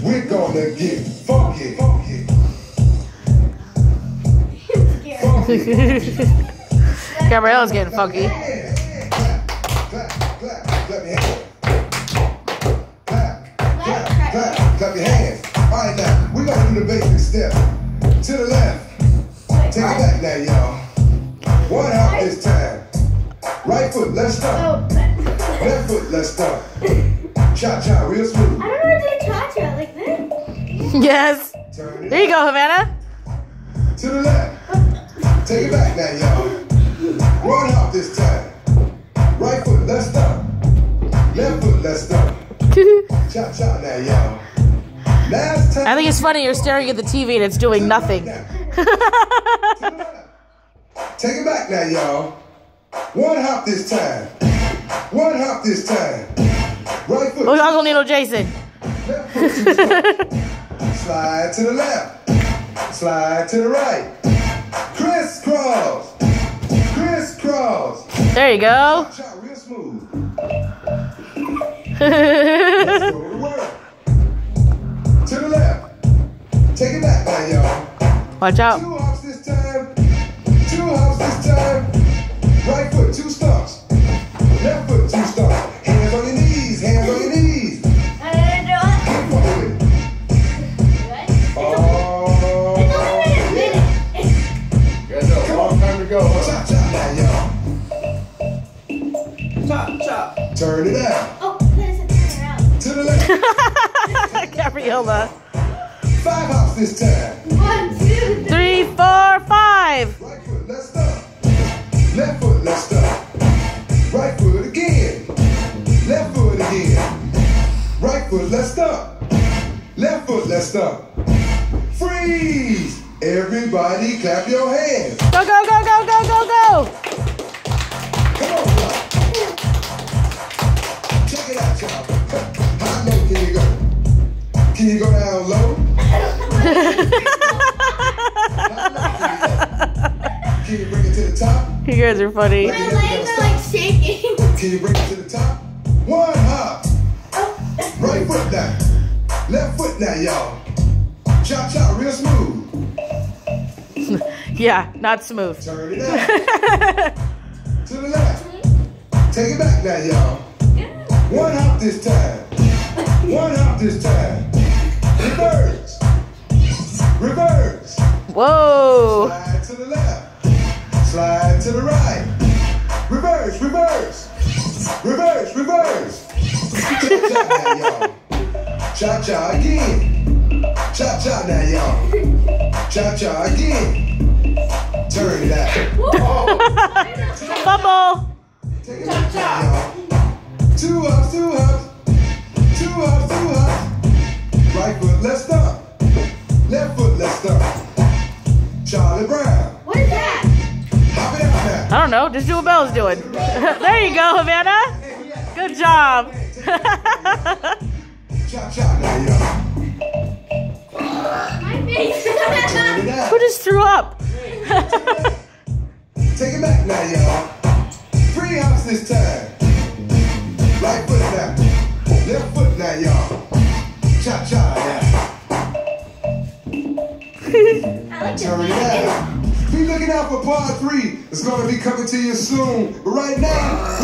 We're gonna get funky. Funky. Funky. Gabriella's getting funky. Clap, clap, clap, clap your hands. Clap, clap, clap, clap your hands. All right, now we're gonna do the basic step. To the left. Take it back now, y'all. One hop this time. Right foot, let's start. Left foot, let's start. Cha cha, real smooth. I don't know how to do cha-cha like this. Yes. There you go, Havana. To the left. Take it back now, y'all. One hop this time. Right foot, let's start. Left foot, let's start. Cha cha now, y'all. Last time. I think it's funny you're staring at the TV and it's doing nothing. Take it back now, y'all. One hop this time. One hop this time. Right foot. Oh, Look, Uncle Needle Jason. Left foot to the Slide to the left. Slide to the right. Crisscross. Crisscross. There you go. Real smooth. Let's go to work. To the left. Take it back now, y'all. Watch out. On, time go. Chop, chop now, y'all. Chop, chop. Turn it out. Oh, there's a turn around. To the left. Gabriella. Five hops this time. One, two, three. Three, four, five. Right foot, let's stop. Left foot, let's stop. Right foot again. Left foot again. Right foot, let's stop. Left foot, let's stop. Freeze! Everybody clap your hands. Go, go, go, How low can you go? Can you go down low? Can you bring it to the top? You guys are funny. My legs are like shaking. Can you bring it to the top? One hop. Right foot now. Left foot now, y'all. Chop chop real smooth. Yeah, not smooth. Turn it out. to the left. Take it back now, y'all. This time. One hop this time. Reverse. Reverse. Whoa. Slide to the left. Slide to the right. Reverse, reverse. Reverse, reverse. Cha-cha now, y'all. Cha-cha again. Cha-cha now, y'all. Cha-cha again. Turn it out. Bubble. Take it back now, y'all. Two ups, don't know. Just do what Bella's doing. there you go, Havana. Good job. Chop chop now, y'all. My face. Turn it out. Who just threw up? Take it back now, y'all. Three hops this time. Right foot now. Left foot now, y'all. Chop chop now. I like Turn it to out. Be looking out for part three. It's gonna be coming to you soon. But right now.